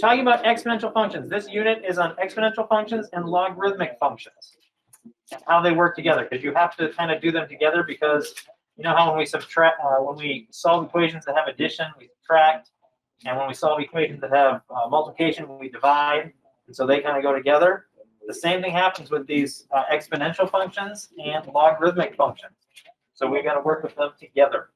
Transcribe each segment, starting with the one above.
talking about exponential functions. This unit is on exponential functions and logarithmic functions. And how they work together, because you have to kind of do them together because you know how when we subtract, uh, when we solve equations that have addition, we subtract. And when we solve equations that have uh, multiplication, we divide. And so they kind of go together. The same thing happens with these uh, exponential functions and logarithmic functions. So we've got to work with them together.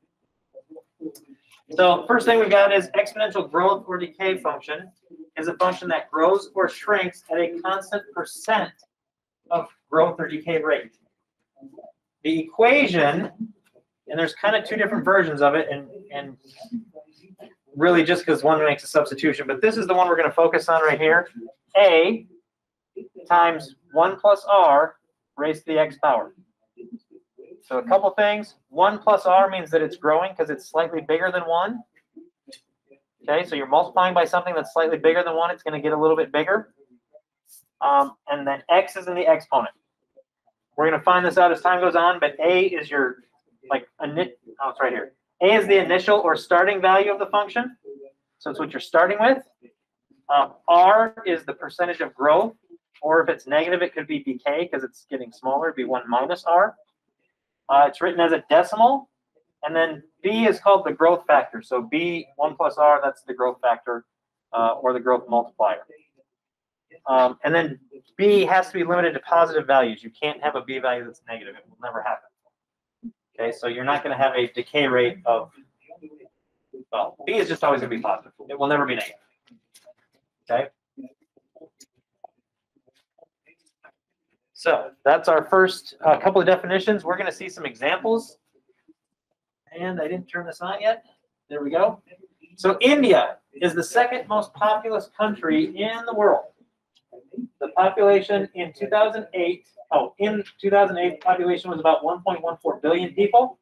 So first thing we've got is exponential growth or decay function is a function that grows or shrinks at a constant percent of growth or decay rate. The equation, and there's kind of two different versions of it, and, and really just because one makes a substitution, but this is the one we're going to focus on right here. A times 1 plus r raised to the x power. So a couple things. 1 plus r means that it's growing because it's slightly bigger than 1. Okay, so you're multiplying by something that's slightly bigger than 1. It's going to get a little bit bigger. Um, and then x is in the exponent. We're going to find this out as time goes on, but a is your, like, ini- oh, it's right here. A is the initial or starting value of the function. So it's what you're starting with. Um, R is the percentage of growth, or if it's negative, it could be decay because it's getting smaller. It'd be 1 minus R. Uh, it's written as a decimal. And then B is called the growth factor. So B, 1 plus R, that's the growth factor uh, or the growth multiplier. Um, and then B has to be limited to positive values. You can't have a B value that's negative. It will never happen. Okay, so you're not going to have a decay rate of, well, B is just always going to be positive. It will never be negative. Okay? So that's our first uh, couple of definitions. We're going to see some examples. And I didn't turn this on yet. There we go. So India is the second most populous country in the world. The population in 2008, oh, in 2008, the population was about 1.14 billion people.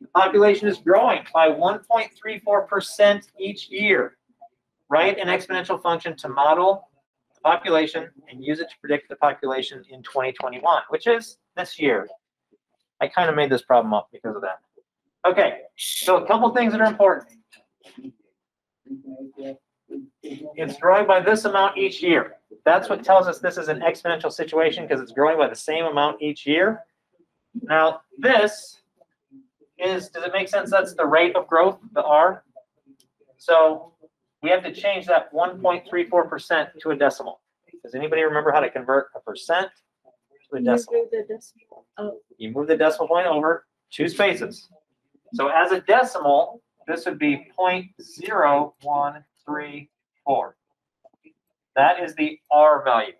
The population is growing by 1.34% each year. Write an exponential function to model population and use it to predict the population in 2021, which is this year. I kind of made this problem up because of that. Okay, so a couple things that are important. It's growing by this amount each year. That's what tells us this is an exponential situation because it's growing by the same amount each year. Now, this is, does it make sense? That's the rate of growth, the R. So we have to change that 1.34% to a decimal. Does anybody remember how to convert a percent to a decimal? Move the decimal. You move the decimal point over two spaces. So as a decimal, this would be 0.0134. That is the R value.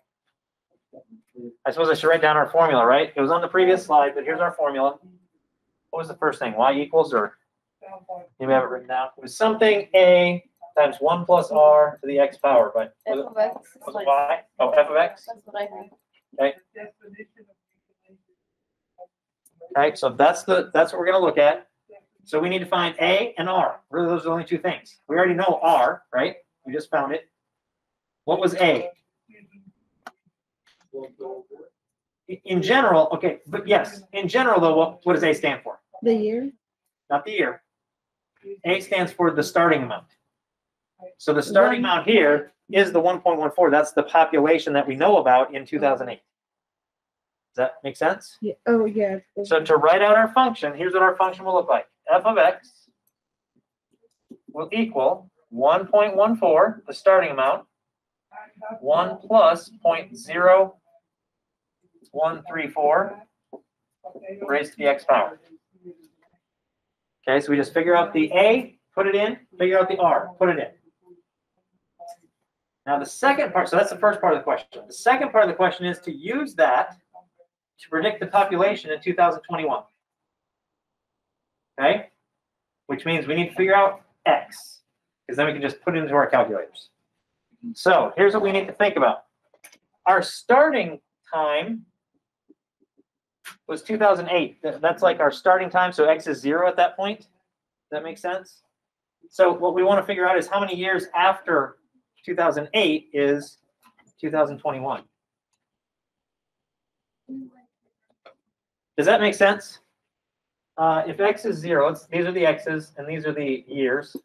I suppose I should write down our formula, right? It was on the previous slide, but here's our formula. What was the first thing? Y equals or? You may have it written down. It was something A times one plus R to the X power, but F was of X. was it Y? Oh, F of X? That's what I heard. Okay, so that's the, that's what we're gonna look at. So we need to find A and R. Really, those are the only two things. We already know R, right? We just found it. What was a? In general, okay, but yes, in general though, what, what does A stand for? The year? Not the year. A stands for the starting amount. So the starting amount here is the one point one four. That's the population that we know about in two thousand eight. Does that make sense? Yeah, oh, yeah. So to write out our function, here's what our function will look like. f of x will equal one point one four, the starting amount, one plus point zero one three four raised to the x power. Okay, so we just figure out the a, put it in, figure out the r, put it in. Now the second part, so that's the first part of the question. The second part of the question is to use that to predict the population in 2021. Okay? Which means we need to figure out X, because then we can just put it into our calculators. So here's what we need to think about. Our starting time was 2008. That's like our starting time, so X is zero at that point. Does that make sense? So what we want to figure out is how many years after 2008 is 2021. Does that make sense? Uh, if x is zero, it's, these are the x's and these are the years.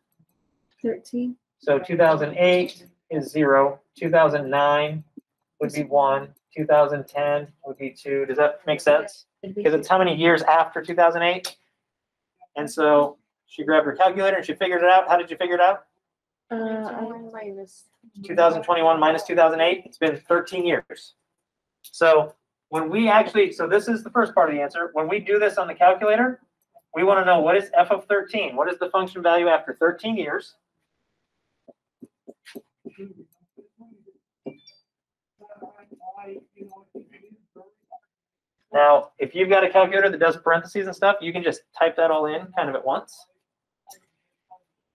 Thirteen. So 2008 is 0. zero, two thousand nine would be one, two thousand ten would be two. Does that make sense? Because it's how many years after two thousand eight? And so she grabbed her calculator and she figured it out. How did you figure it out? Uh, Two thousand twenty-one minus two thousand eight, it's been thirteen years. So when we actually, so this is the first part of the answer. When we do this on the calculator, we want to know what is f of thirteen? What is the function value after thirteen years? Now, if you've got a calculator that does parentheses and stuff, you can just type that all in kind of at once.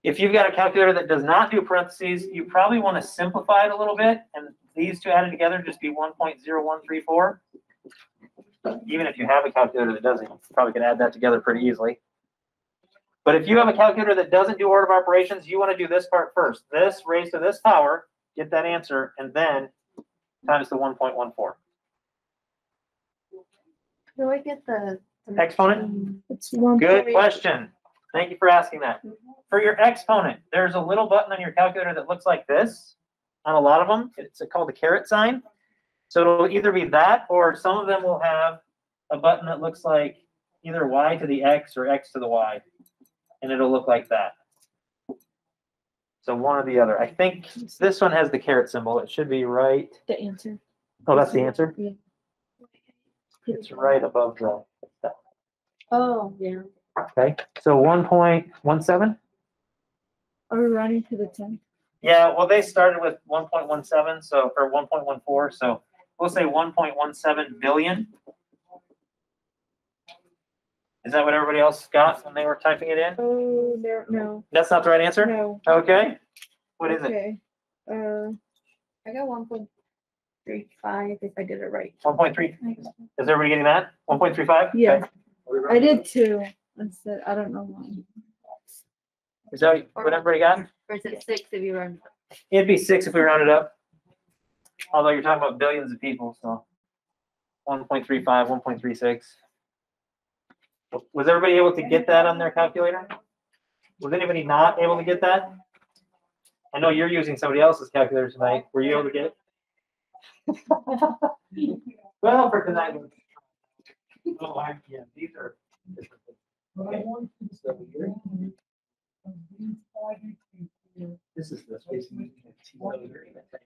If you've got a calculator that does not do parentheses, you probably want to simplify it a little bit and these two added together just be one point zero one three four. Even if you have a calculator that doesn't, you probably can add that together pretty easily. But if you have a calculator that doesn't do order of operations, you want to do this part first. This raised to this power, get that answer, and then times the one point one four. Do I get the? the- Exponent? it's one. Good question. Thank you for asking that. For your exponent, there's a little button on your calculator that looks like this. On a lot of them, it's called the caret sign. So it'll either be that, or some of them will have a button that looks like either y to the x or x to the y. And it'll look like that. So one or the other. I think this one has the caret symbol. It should be right. The answer. Oh, that's the answer? Yeah. It's right above the. Oh, yeah. Okay, so one point one seven? Are we running to the ten? Yeah, well, they started with one point one seven, so, or one point one four, so we'll say one point one seven billion. Is that what everybody else got when they were typing it in? Oh, no, no, That's not the right answer? no. Okay, what is it? Okay. Uh, I got one point three five if I did it right. One point three, is everybody getting that? One point three five? yeah, I did two. Instead, I don't know why. Is that what everybody got? Or is it six if you run? It'd be six if we rounded up. Although you're talking about billions of people, so. One point three five, one point three six. Was everybody able to get that on their calculator? Was anybody not able to get that? I know you're using somebody else's calculator tonight. Were you able to get it? Well, for tonight. Oh, I, yeah, these are. Okay, so here. This is the space. we can see over here. It's like.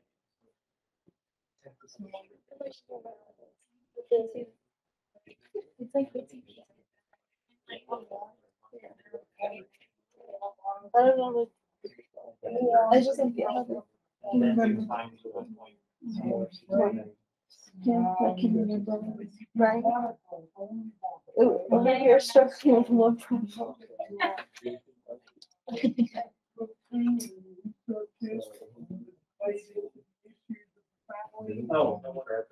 I don't know. like- I just like the other. And then two times the one point zero. Yeah, I can remember. Right. Ooh, over here struggling with one problem. Oh, no wonder.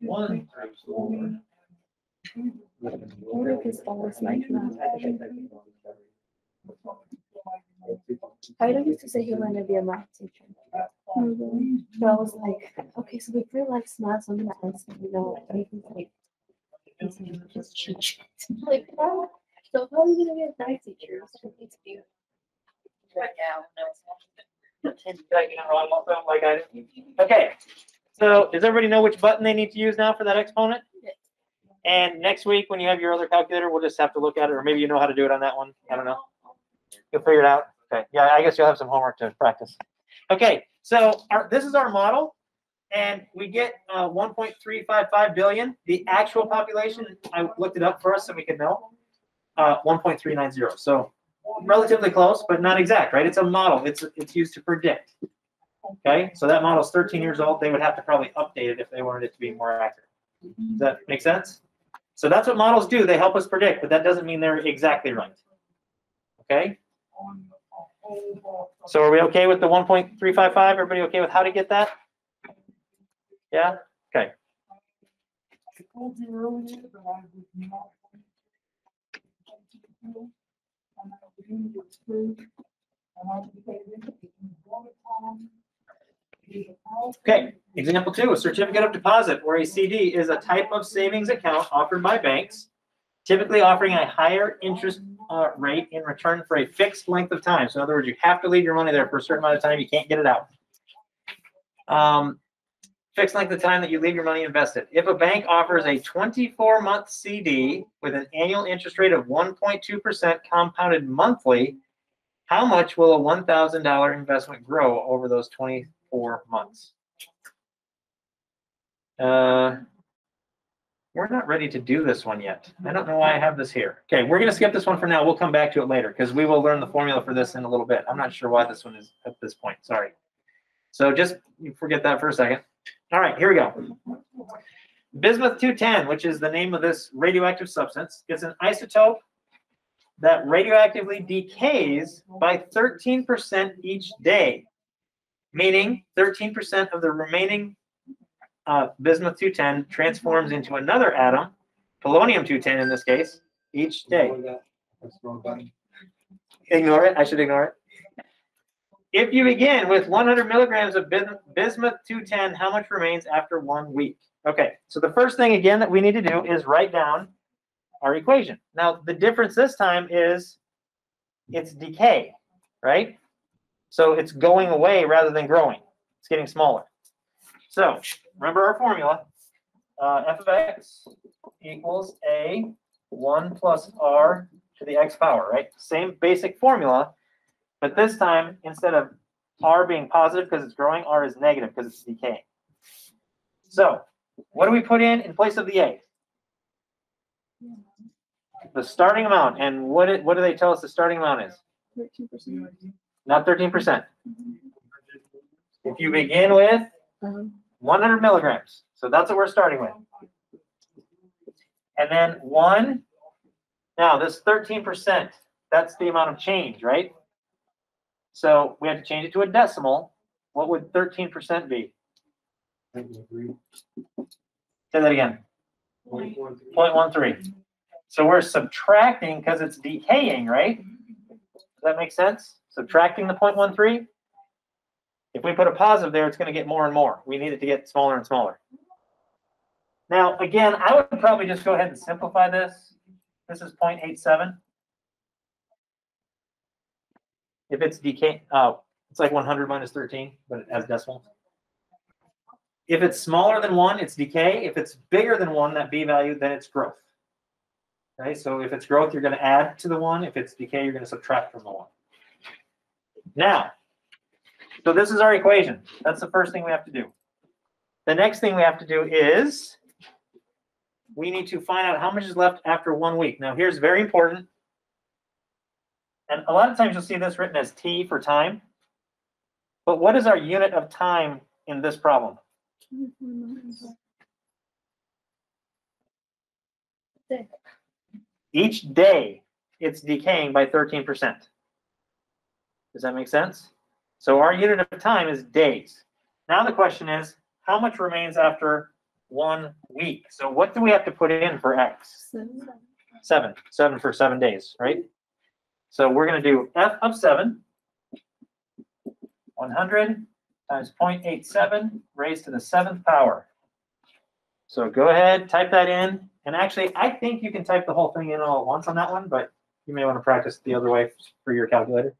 One. Ulrich is always like that. I don't used to say he wanted to be a math teacher. So I was like, okay, so we feel like math sometimes, you know, and he's like. he's like, Just teach. it." I'm Like, "Oh, so how are you gonna be a math teacher? So it's you. Right now, Like, you know, like I. Okay, so does everybody know which button they need to use now for that exponent? And next week, when you have your other calculator, we'll just have to look at it, or maybe you know how to do it on that one. I don't know. You'll figure it out. Okay, yeah, I guess you'll have some homework to practice. Okay, so our, this is our model. And we get, uh, one point three five five billion. The actual population, I looked it up for us so we can know. Uh, one point three nine zero. So relatively close, but not exact, right? It's a model. It's, it's used to predict. Okay, so that model's thirteen years old. They would have to probably update it if they wanted it to be more accurate. Does that make sense? So that's what models do. They help us predict, but that doesn't mean they're exactly right. Okay? So are we okay with the one point three five five? Everybody okay with how to get that? Yeah? Okay. Okay, example two, a certificate of deposit or a CD is a type of savings account offered by banks, typically offering a higher interest uh, rate in return for a fixed length of time. So in other words, you have to leave your money there for a certain amount of time. You can't get it out. Um, fixed length of time that you leave your money invested. If a bank offers a 24 month CD with an annual interest rate of 1.2% compounded monthly, how much will a $1,000 investment grow over those 24 months? Uh, we're not ready to do this one yet. I don't know why I have this here. Okay, we're gonna skip this one for now. We'll come back to it later because we will learn the formula for this in a little bit. I'm not sure why this one is at this point, sorry. So just forget that for a second. All right, here we go. Bismuth 210, which is the name of this radioactive substance, is an isotope that radioactively decays by 13% each day, meaning 13% of the remaining uh, bismuth 210 transforms into another atom, polonium 210 in this case, each day. That's wrong. Ignore it. I should ignore it. If you begin with 100 milligrams of bismuth 210, how much remains after one week? Okay, so the first thing again that we need to do is write down our equation. Now, the difference this time is it's decay, right? So it's going away rather than growing. It's getting smaller. So remember our formula. Uh, f of x equals a 1 plus r to the x power, right? Same basic formula, but this time, instead of r being positive because it's growing, r is negative because it's decaying. So what do we put in in place of the a? The starting amount, and what, it, what do they tell us the starting amount is? Thirteen percent. Not 13%. If you begin with Um, 100 milligrams. So that's what we're starting with. And then one, now this 13%, that's the amount of change, right? So we have to change it to a decimal. What would 13% be? Say that again. 0.13. So we're subtracting because it's decaying, right? Does that make sense? Subtracting the 0.13? If we put a positive there, it's going to get more and more. We need it to get smaller and smaller. Now, again, I would probably just go ahead and simplify this. This is 0.87. If it's decay, uh, it's like 100 minus 13, but it has decimals. If it's smaller than one, it's decay. If it's bigger than one, that b value, then it's growth. Okay, so if it's growth, you're going to add to the one. If it's decay, you're going to subtract from the one. Now, so this is our equation. That's the first thing we have to do. The next thing we have to do is we need to find out how much is left after one week. Now, here's very important. And a lot of times you'll see this written as T for time. But what is our unit of time in this problem? Each day, it's decaying by 13%. Does that make sense? So our unit of time is days. Now the question is, how much remains after one week? So what do we have to put in for X? Seven. Seven, seven for seven days, right? So we're gonna do F of seven. One hundred times 0.87 raised to the seventh power. So go ahead, type that in. And actually, I think you can type the whole thing in all at once on that one, but you may want to practice the other way for your calculator.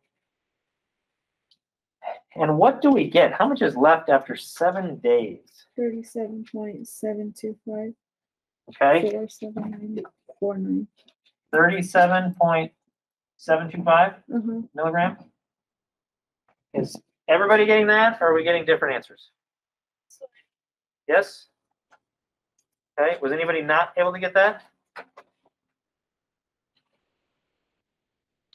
And what do we get? How much is left after seven days? Thirty-seven point seven two five Okay, four seven nine four nine. thirty-seven point seven two five Uh-huh. milligram. Is everybody getting that, or are we getting different answers? Yes? Okay, was anybody not able to get that?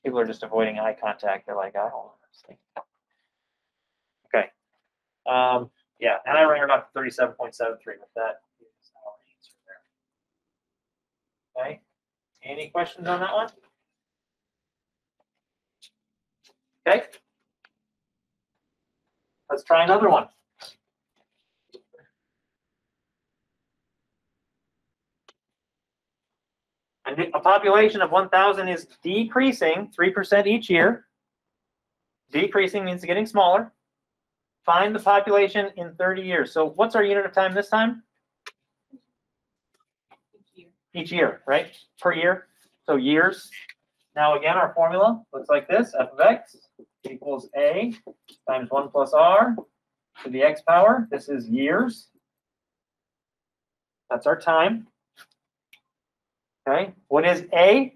People are just avoiding eye contact. They're like, I don't want this thing. Okay. Um, yeah, and I rounded up to thirty-seven point seven three with that. Okay, any questions on that one? Okay. Let's try another one. A population of one thousand is decreasing three percent each year. Decreasing means getting smaller. Find the population in thirty years. So what's our unit of time this time? Each year, Each year right? Per year, so years. Now again, our formula looks like this, f of x equals a times one plus r to the x power. This is years. That's our time. Okay, what is a?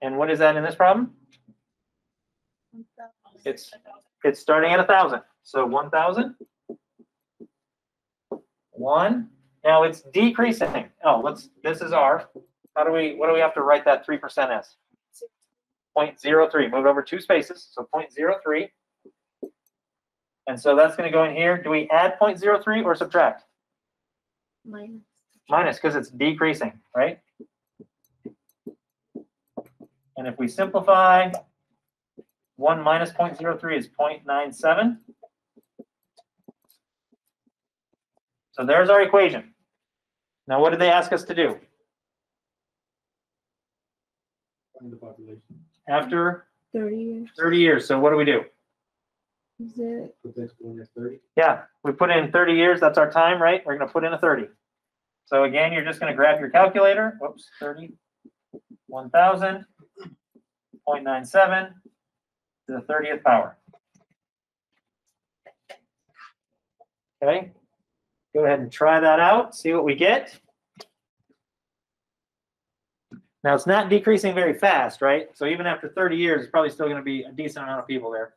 And what is that in this problem? It's, it's starting at a thousand, so one thousand. One, now it's decreasing. Oh, let's, this is R. How do we, what do we have to write that three percent as? Point zero three, move over two spaces, so point zero three. And so that's gonna go in here. Do we add point zero three or subtract? Minus. Minus, because it's decreasing, right? And if we simplify, one minus 0.03 is 0.97. So there's our equation. Now, what did they ask us to do? Find the population. After Thirty years. 30 years, so what do we do? Is it, Put the exponent at thirty. Yeah, we put in 30 years, that's our time, right? We're gonna put in a 30. So again, you're just gonna grab your calculator, whoops, 30, 1,000, 0.97 to the 30th power. Okay, go ahead and try that out, see what we get. Now, it's not decreasing very fast, right? So even after 30 years, it's probably still gonna be a decent amount of people there.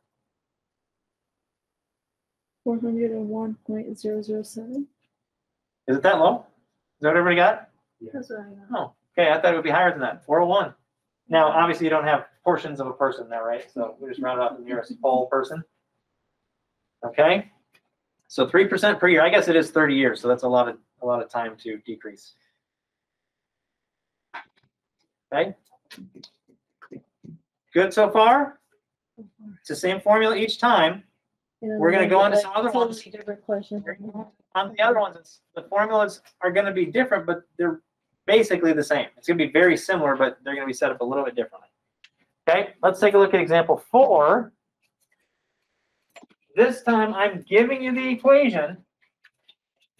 four hundred and one point zero zero seven? Is it that low? Is that what everybody got? That's what I got. Oh, okay, I thought it would be higher than that, four oh one. Now, obviously, you don't have portions of a person there, right? So we just round off the nearest whole person. Okay? So three percent per year, I guess it is thirty years, so that's a lot of, a lot of time to decrease. Okay? Good so far? It's the same formula each time. We're gonna go on to some other ones. On the other ones, the formulas are gonna be different, but they're basically the same. It's gonna be very similar, but they're gonna be set up a little bit differently. Okay, let's take a look at example four. This time I'm giving you the equation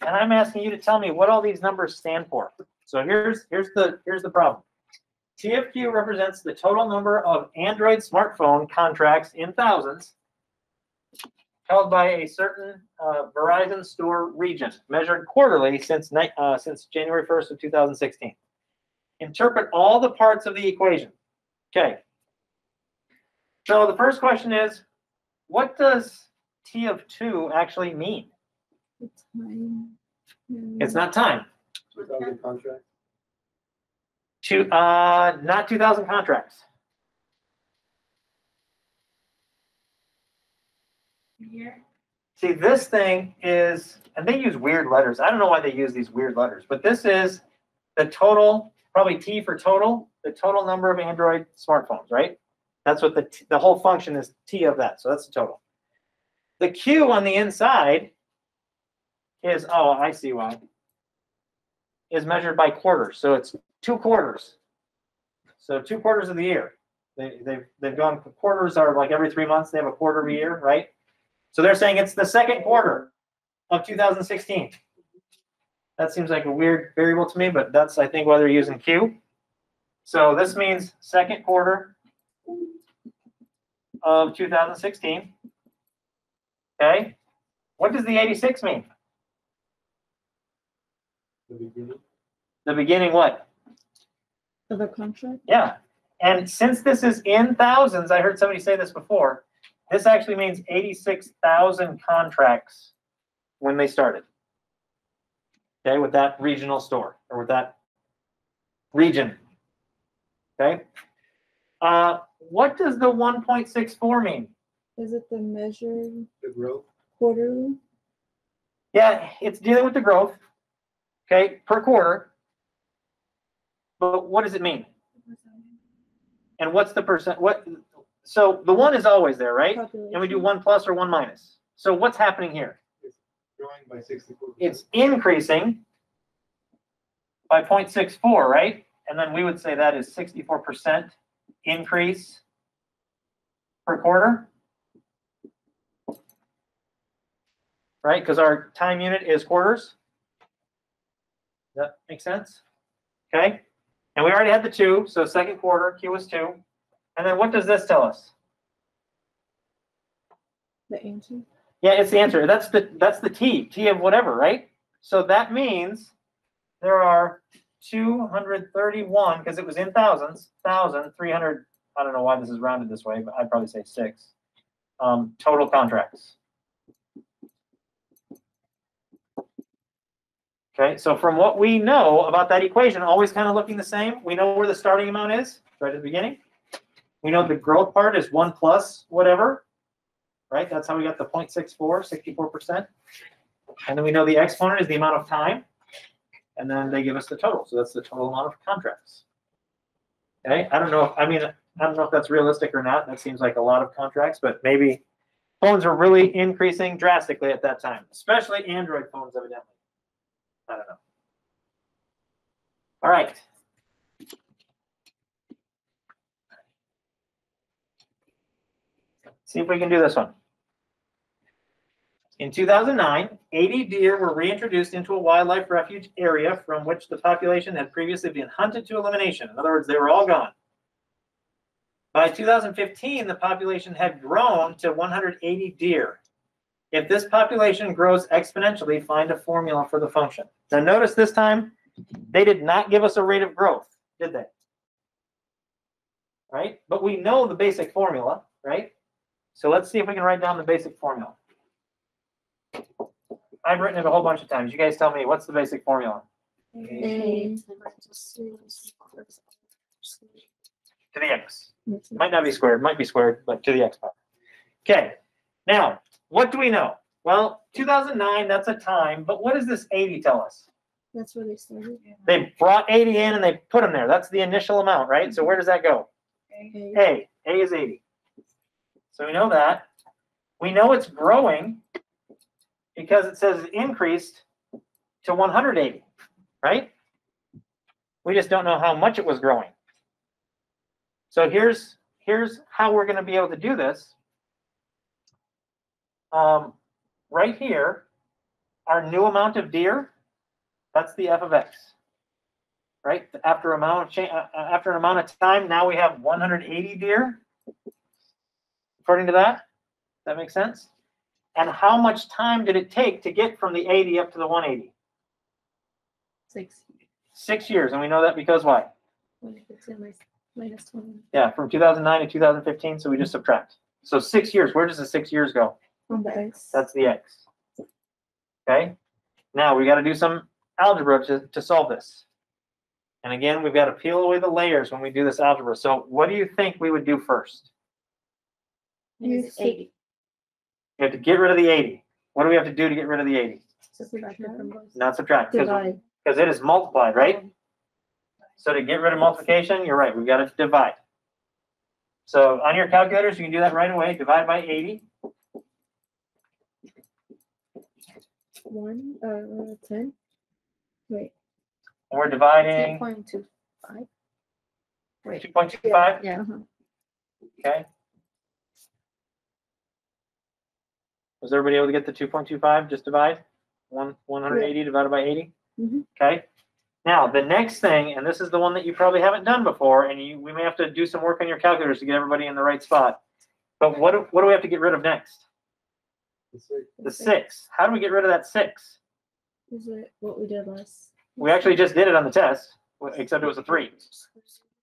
and I'm asking you to tell me what all these numbers stand for. So here's, here's the, here's the problem. T of Q represents the total number of Android smartphone contracts in thousands held by a certain uh, Verizon store region, measured quarterly since uh, since January 1st of 2016. Interpret all the parts of the equation. Okay. So the first question is, what does T of two actually mean? The time. It's not time. Two thousand contract. Two, uh, not 2,000 contracts. Here. See, this thing is, and they use weird letters. I don't know why they use these weird letters, but this is the total, probably T for total, the total number of Android smartphones, right? That's what the, the whole function is T of that. So that's the total. The Q on the inside is, oh, I see why, is measured by quarters. So it's two quarters. So two quarters of the year. They, they've, they've gone, quarters are like every three months, they have a quarter of a year, right? So they're saying it's the second quarter of 2016. That seems like a weird variable to me, but that's, I think, why they're using Q. So this means second quarter of 2016. Okay. What does the 86 mean? The beginning. The beginning what? Of a contract? Yeah. And since this is in thousands, I heard somebody say this before, this actually means 86,000 contracts when they started. Okay, with that regional store or with that region. Okay. Uh, what does the 1.64 mean? Is it the measured The growth. quarterly? Yeah, it's dealing with the growth. Okay, per quarter. But what does it mean? And what's the percent? What? So the one is always there, right? And we do one plus or one minus. So what's happening here? Growing by sixty-four. It's increasing by 0.64, right? And then we would say that is 64% increase per quarter. Right? Because our time unit is quarters. Does that make sense? Okay. And we already had the two, so second quarter, Q was two. And then what does this tell us? The answer. Yeah, it's the answer. That's the, that's the T, T of whatever, right? So that means there are two hundred thirty-one, because it was in thousands, thousand, three hundred, I don't know why this is rounded this way, but I'd probably say six. Um, total contracts. Okay, so from what we know about that equation, always kind of looking the same, we know where the starting amount is, right at the beginning. We know the growth part is one plus whatever, right? That's how we got the 0.64, 64%. And then we know the exponent is the amount of time. And then they give us the total. So that's the total amount of contracts. Okay, I don't know, if I mean, I don't know if that's realistic or not. That seems like a lot of contracts, but maybe phones are really increasing drastically at that time, especially Android phones evidently. I don't know. All right. See if we can do this one. In 2009, 80 deer were reintroduced into a wildlife refuge area from which the population had previously been hunted to elimination. In other words, they were all gone. By 2015, the population had grown to 180 deer. If this population grows exponentially, find a formula for the function. Now notice this time, they did not give us a rate of growth, did they? Right? But we know the basic formula, right? So let's see if we can write down the basic formula. I've written it a whole bunch of times. You guys tell me, what's the basic formula? A To the x. Might not be squared, might be squared, but to the x power. Okay, now, what do we know? Well, 2009, that's a time, but what does this 80 tell us? That's where they started. They brought 80 in and they put them there. That's the initial amount, right? So where does that go? A. A, A is 80. So we know that. We know it's growing because it says it increased to 180, right? We just don't know how much it was growing. So here's, here's how we're gonna be able to do this. Um, right here, our new amount of deer, that's the f of x. Right, after amount of change, after an amount of time, now we have one hundred eighty deer. According to that, that makes sense? And how much time did it take to get from the eighty up to the one eighty? Six. Six years, and we know that because why? Minus twenty. Yeah, from two thousand nine to two thousand fifteen, so we just subtract. So six years, where does the six years go? On the X. That's the x. Okay, now we gotta do some algebra to, to solve this. And again, we've got to peel away the layers when we do this algebra. So what do you think we would do first? Use eighty. We have to get rid of the eighty. What do we have to do to get rid of the eighty? Subtract from both. Not subtract, because, Divide. because it is multiplied, right? So to get rid of multiplication, you're right, we've got to divide. So on your calculators, you can do that right away. Divide by eighty. One, uh, ten. Wait. And we're dividing 2.25. Wait. two point two five, Yeah. Uh-huh. okay? Was everybody able to get the two point two five? Just divide? One, one hundred eighty divided by eighty? Mhm. Okay? Now, the next thing, and this is the one that you probably haven't done before, and you, we may have to do some work on your calculators to get everybody in the right spot. But what, do- what do we have to get rid of next? The six. The six. How do we get rid of that six? Is it what we did last? We actually just did it on the test, except it was a three.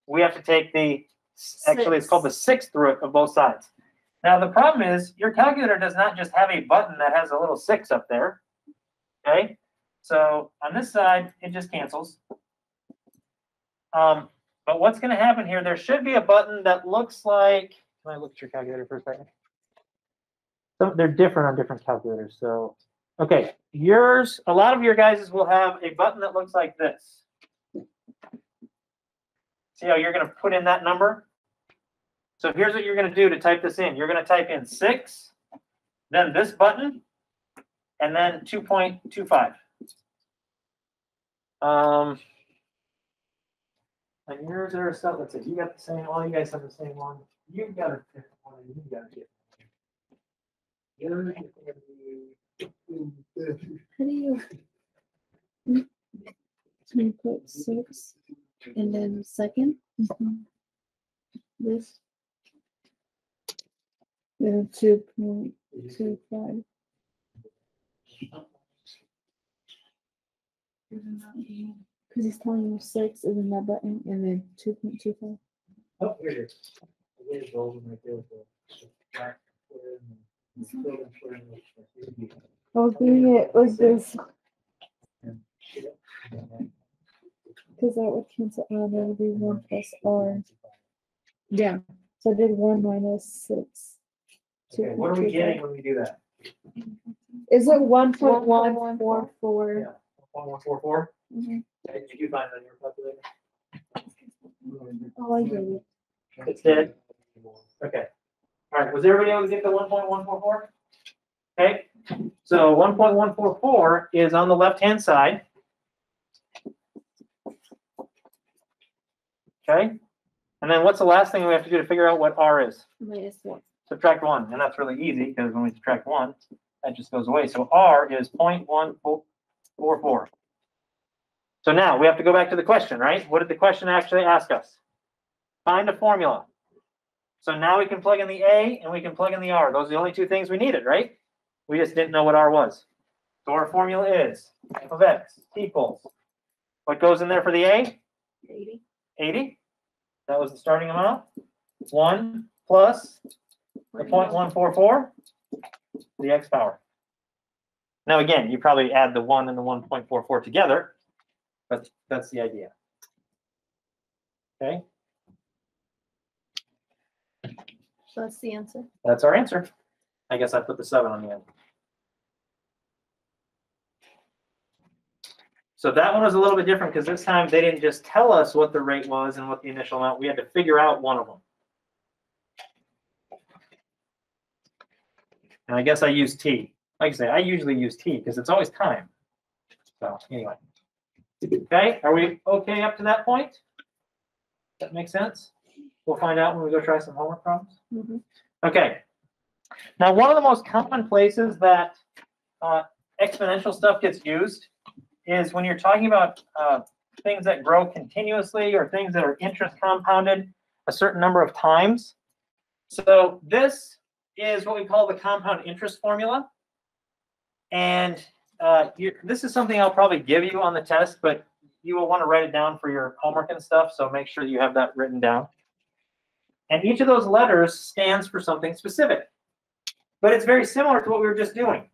We have to take the, actually, it's called the sixth root of both sides. Now, the problem is, your calculator does not just have a button that has a little six up there. Okay, so on this side, it just cancels. Um, but what's gonna happen here, there should be a button that looks like, can I look at your calculator for a second? So they're different on different calculators, so, okay, yours, a lot of your guys's will have a button that looks like this. See how you're gonna put in that number? So here's what you're gonna do to type this in. You're gonna type in six, then this button, and then two point two five. Um. And yours are stuff, that's it. You got the same, all you guys have the same one. You've got a different one, and you've got a different. How do you? You put six. And then second. mhm, This. Then two point two five. Cause he's telling you six is in that button and then two point two five. Oh, here it is. There's Golden right there with the black square and the silver square and the- I was doing it with this, cause that would cancel out, that would be one plus R. Yeah, so I did one minus six. Okay, what are we getting when we do that? Is it one point one four four? Yeah, one one four four? Mhm. Did you find that in your calculator? Oh, I get it. It's dead? Okay. All right, was everybody able to get the one point one four four? Okay, so one point one four four is on the left-hand side. Okay, and then what's the last thing we have to do to figure out what R is? Minus one. Subtract one, and that's really easy, because when we subtract one, that just goes away. So R is point one four four. So now, we have to go back to the question, right? What did the question actually ask us? Find a formula. So now we can plug in the A and we can plug in the R. Those are the only two things we needed, right? We just didn't know what R was. So our formula is f of x equals, what goes in there for the A? Eighty. 80. That was the starting amount. 1 plus the point one four four, the x power. Now, again, you probably add the 1 and the 1.44 together, but that's the idea. Okay, So that's the answer. that's our answer. I guess I put the 7 on the end. So that one was a little bit different because this time they didn't just tell us what the rate was and what the initial amount, we had to figure out one of them. And I guess I use T. Like I say, I usually use T because it's always time. So anyway. Okay, are we okay up to that point? That makes sense? We'll find out when we go try some homework problems. Mhm. Okay. Now, one of the most common places that uh, exponential stuff gets used is when you're talking about uh, things that grow continuously or things that are interest compounded a certain number of times. So this is what we call the compound interest formula. And uh, you, this is something I'll probably give you on the test, but you will want to write it down for your homework and stuff. So make sure you have that written down. And each of those letters stands for something specific. But it's very similar to what we were just doing.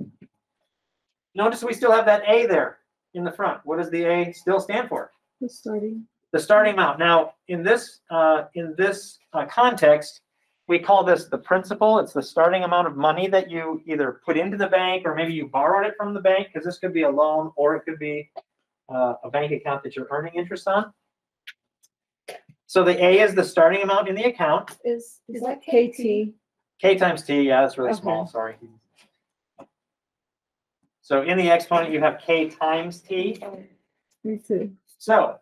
Notice we still have that A there in the front. What does the A still stand for? The starting. the starting amount. Now, in this, uh, in this uh, context, we call this the principal. It's the starting amount of money that you either put into the bank or maybe you borrowed it from the bank because this could be a loan or it could be uh, a bank account that you're earning interest on. So the A is the starting amount in the account. Is, Is is that that KT? K times T, yeah, that's really small, sorry. So in the exponent, you have K times T. Me too. So,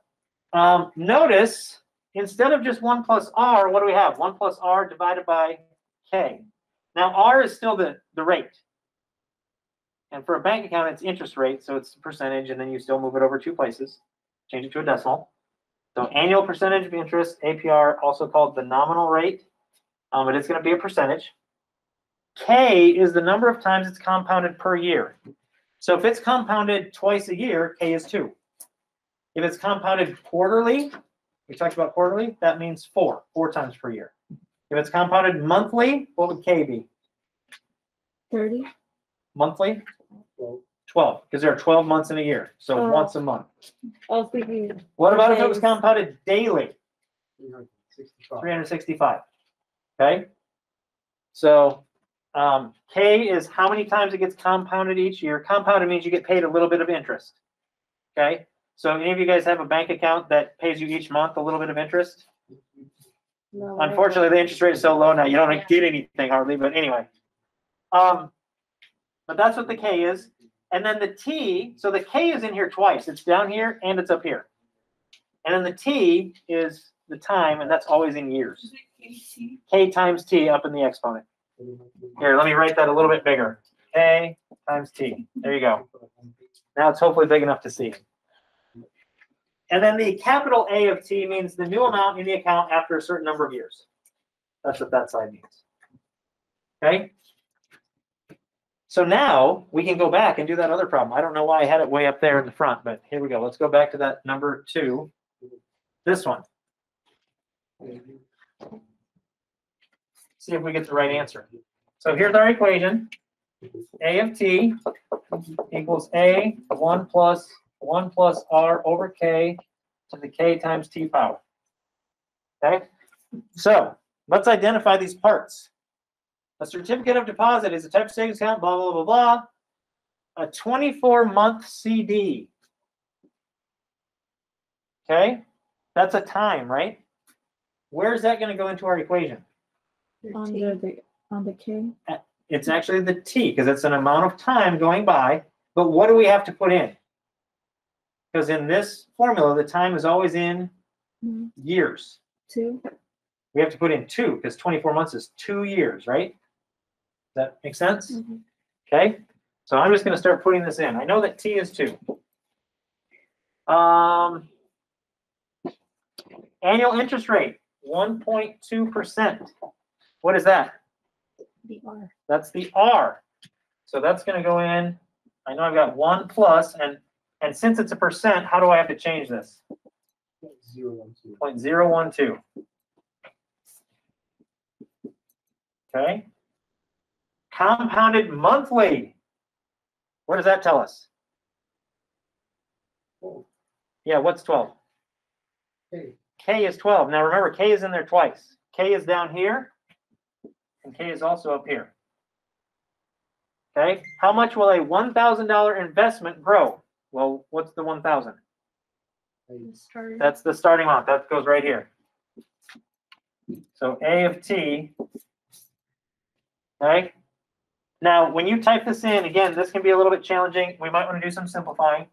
um, notice, instead of just one plus R, what do we have? One plus R divided by K. Now, R is still the, the rate. And for a bank account, it's interest rate, so it's a percentage, and then you still move it over two places, change it to a decimal. So annual percentage of interest, APR, also called the nominal rate, um, but it's gonna be a percentage. K is the number of times it's compounded per year. So if it's compounded twice a year, K is two. If it's compounded quarterly, we talked about quarterly, that means four, four times per year. If it's compounded monthly, what would K be? Thirty? Monthly? Twelve, because there are twelve months in a year, so Oh. once a month. I was thinking, What about if it was compounded daily? 365. Three hundred sixty-five. Okay? So, um, K is how many times it gets compounded each year. Compounded means you get paid a little bit of interest. Okay? So any of you guys have a bank account that pays you each month a little bit of interest? No, Unfortunately, the interest rate is so low now, you don't get anything hardly, but anyway. Um, but that's what the K is. And then the T, so the K is in here twice. It's down here and it's up here. And then the T is the time, and that's always in years. K times T up in the exponent. Here, let me write that a little bit bigger. K times T. There you go. Now it's hopefully big enough to see. And then the capital A of T means the new amount in the account after a certain number of years. That's what that side means. Okay? So now we can go back and do that other problem. I don't know why I had it way up there in the front, but here we go. Let's go back to that number two. This one. See if we get the right answer. So here's our equation. A of T equals A one plus one plus R over K to the K times T power. Okay, so let's identify these parts. A certificate of deposit is a type of savings account, blah, blah, blah, blah. A twenty-four month CD. Okay, that's a time, right? Where's that gonna go into our equation? Under the, on the K, It's actually the T, because it's an amount of time going by, but what do we have to put in? Because in this formula, the time is always in Mhm. years. two, We have to put in two, because twenty-four months is two years, right? Does that make sense? Mhm. Okay, so I'm just gonna start putting this in. I know that T is two. Um, annual interest rate, one point two percent. What is that? The R. That's the R. So that's gonna go in, I know I've got one plus, and, and since it's a percent, how do I have to change this? Zero, one, two. Point zero one two. Okay. Compounded monthly. What does that tell us? Yeah, what's twelve? Hey, K is twelve. Now remember, K is in there twice. K is down here, and K is also up here. Okay, how much will a one thousand dollar investment grow? Well, what's the one thousand? That's the starting amount. That goes right here. So A of T. Okay. Now, when you type this in, again, this can be a little bit challenging. We might want to do some simplifying.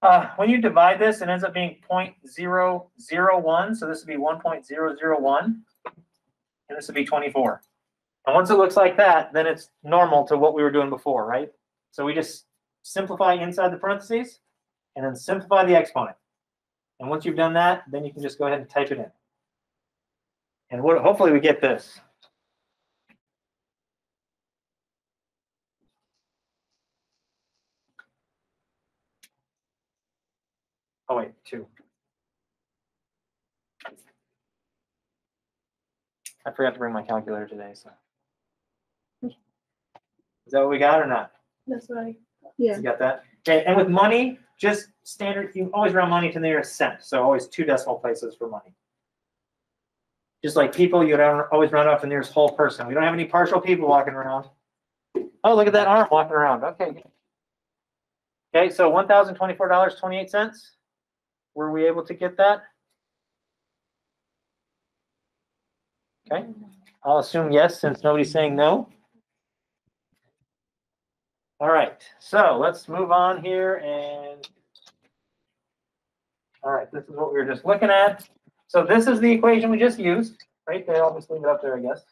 Uh, when you divide this, it ends up being 0.001, so this would be one point zero zero one. And this would be twenty-four. And once it looks like that, then it's normal to what we were doing before, right? So we just simplify inside the parentheses and then simplify the exponent. And once you've done that, then you can just go ahead and type it in. And what, hopefully we get this. Oh wait, two. I forgot to bring my calculator today, so. Is that what we got or not? That's I. yeah, You got that? Okay, and with money, just standard, you always round money to the nearest cent, so always two decimal places for money. Just like people, you don't always round off to the nearest whole person. We don't have any partial people walking around. Oh, look at that arm walking around, okay. Okay, so one thousand twenty-four dollars, twenty-eight cents. Were we able to get that? Okay, I'll assume yes, since nobody's saying no. All right, so let's move on here and. All right, this is what we were just looking at. So this is the equation we just used, right there. I'll just leave it up there, I guess.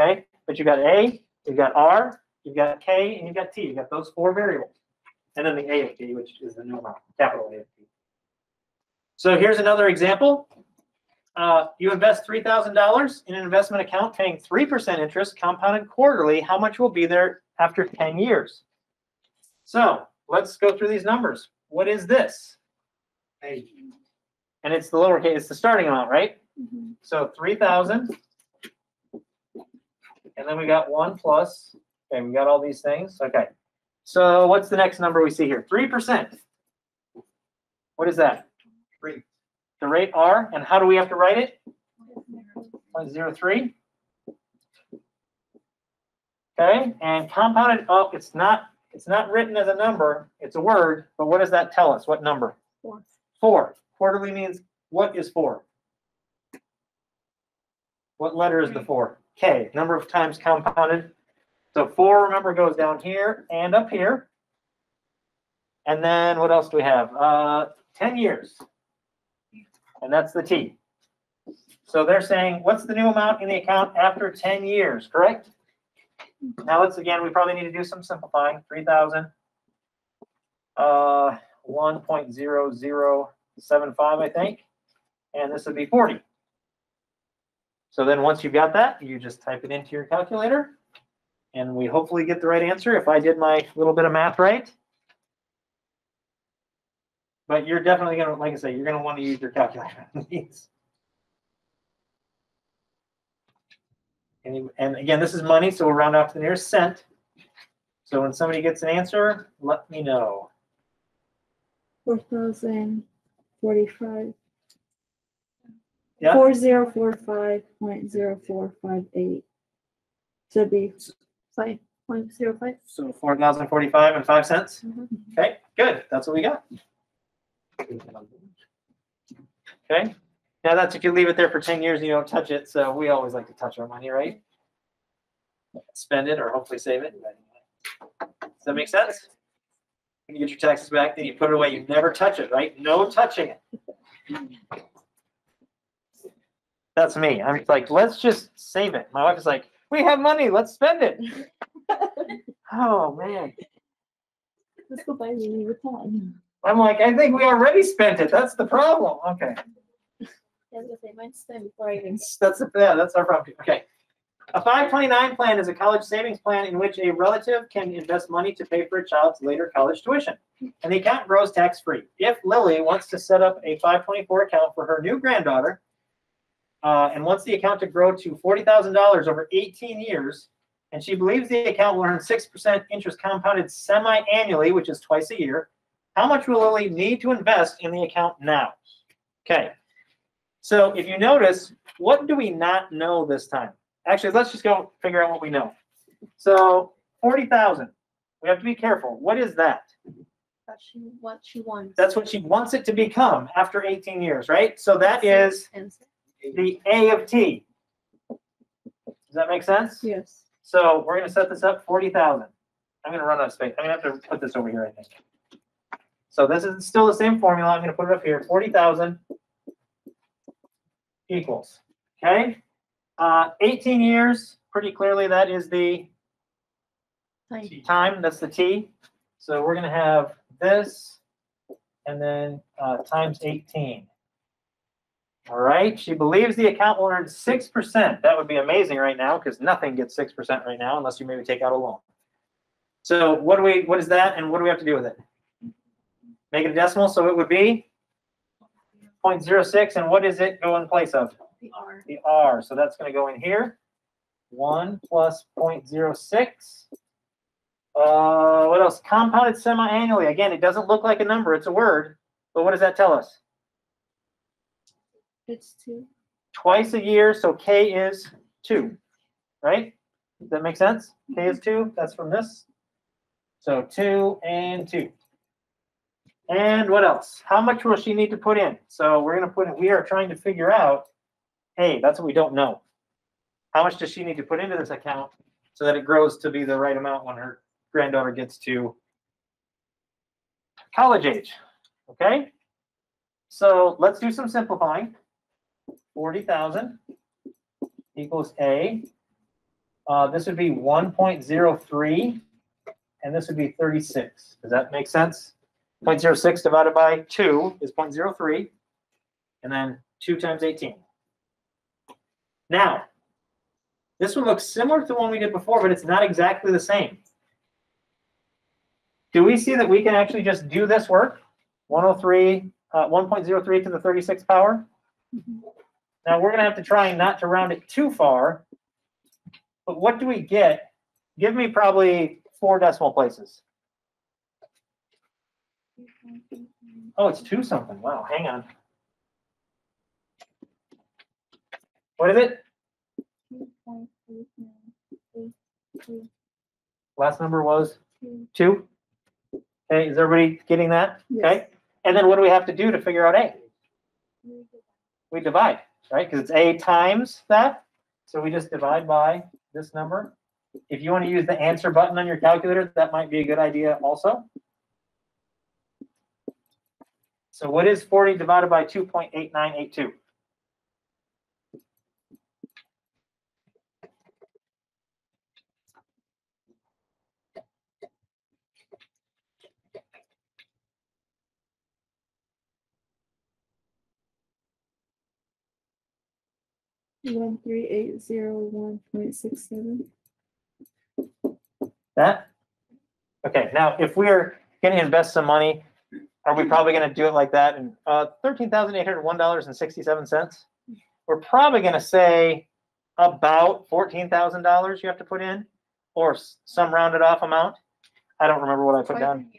Okay, but you've got A, you've got R, you've got K, and you've got T. You've got those four variables. And then the A of T, which is the amount, capital A of T. So here's another example. Uh, you invest three thousand dollars in an investment account paying three percent interest compounded quarterly. How much will be there after ten years? So let's go through these numbers. What is this? hey, And it's the lowercase, it's the starting amount, right? mhm, So three thousand. And then we got one plus, okay, we got all these things, okay. So what's the next number we see here? Three percent. What is that? Three. The rate R, and how do we have to write it? Point zero three. Okay, and compounded, oh, it's not, it's not written as a number, it's a word, but what does that tell us? What number? Four. Four. Quarterly means, what is four? What letter is the four? K, number of times compounded. So four, remember, goes down here and up here. And then what else do we have? Uh, ten years. And that's the T. So they're saying, what's the new amount in the account after ten years, correct? Now let's, again, we probably need to do some simplifying, three thousand. Uh, one point zero zero seven five, I think. And this would be forty. So then once you've got that, you just type it into your calculator. And we hopefully get the right answer if I did my little bit of math right. But you're definitely gonna, like I say, you're gonna want to use your calculator. on these. And, and again, this is money, so we'll round off to the nearest cent. So when somebody gets an answer, let me know. Four thousand forty-five. Yeah. Four zero four five point zero four five eight. Should be, Five point zero five. So four thousand forty-five and five cents. Mhm. Okay, good. That's what we got. Okay. Now that's if you leave it there for ten years and you don't touch it. So we always like to touch our money, right? Spend it or hopefully save it. Does that make sense? When you get your taxes back, then you put it away. You never touch it, right? No touching it. That's me. I'm like, let's just save it. My wife is like, we have money. Let's spend it. Oh, man. let's go buy Louis Vuitton. I'm like, I think we already spent it. That's the problem. Okay. Yeah, I was gonna say mine's time before I even. That's, yeah, that's our problem. Okay. A five twenty-nine plan is a college savings plan in which a relative can invest money to pay for a child's later college tuition. And the account grows tax-free. If Lily wants to set up a five twenty-four account for her new granddaughter, uh, and wants the account to grow to forty thousand dollars over eighteen years, and she believes the account will earn six percent interest compounded semi-annually, which is twice a year, how much will Lily need to invest in the account now? Okay. So if you notice, what do we not know this time? Actually, let's just go figure out what we know. So forty thousand. We have to be careful. What is that? That's she, what she wants. That's what she wants it to become after eighteen years, right? So that is the A of T. Does that make sense? Yes. So we're gonna set this up forty thousand. I'm gonna run out of space. I'm gonna have to put this over here, I think. So this is still the same formula. I'm gonna put it up here, forty thousand equals, okay? Uh, eighteen years, pretty clearly that is the Time. time, that's the T. So we're gonna have this and then, uh, times eighteen. All right, she believes the account will earn six percent. That would be amazing right now, because nothing gets six percent right now unless you maybe take out a loan. So what do we, what is that and what do we have to do with it? Make it a decimal, so it would be 0.06, and what does it go in place of? The R. the R, so that's gonna go in here. One plus 0.06. Uh, what else? Compounded semi-annually. Again, it doesn't look like a number, it's a word, but what does that tell us? It's two. Twice a year, so K is two, right? Does that make sense? K is two, that's from this. So two and two. And what else? How much will she need to put in? So we're gonna put in, we are trying to figure out, hey, that's what we don't know. How much does she need to put into this account so that it grows to be the right amount when her granddaughter gets to college age? Okay? So let's do some simplifying. Forty thousand equals A. Uh, this would be one point zero three, and this would be thirty-six. Does that make sense? 0.06 divided by two is 0.03, and then two times eighteen. Now, this one looks similar to the one we did before, but it's not exactly the same. Do we see that we can actually just do this work? 103, uh, 1.03 to the 36 power? Now, we're gonna have to try not to round it too far. But what do we get? Give me probably four decimal places. Oh, it's two something. Wow, hang on. What is it? Last number was two? Okay, is everybody getting that? Okay, and then what do we have to do to figure out A? We divide, right? Because it's A times that. So we just divide by this number. If you want to use the answer button on your calculator, that might be a good idea also. So what is 40 divided by 2.8982? One three eight zero one point six seven. That? Okay, now if we're going to invest some money are we probably gonna do it like that? And, uh, thirteen thousand eight hundred one dollars and sixty-seven cents? We're probably gonna say about fourteen thousand dollars you have to put in, or some rounded off amount. I don't remember what I put down.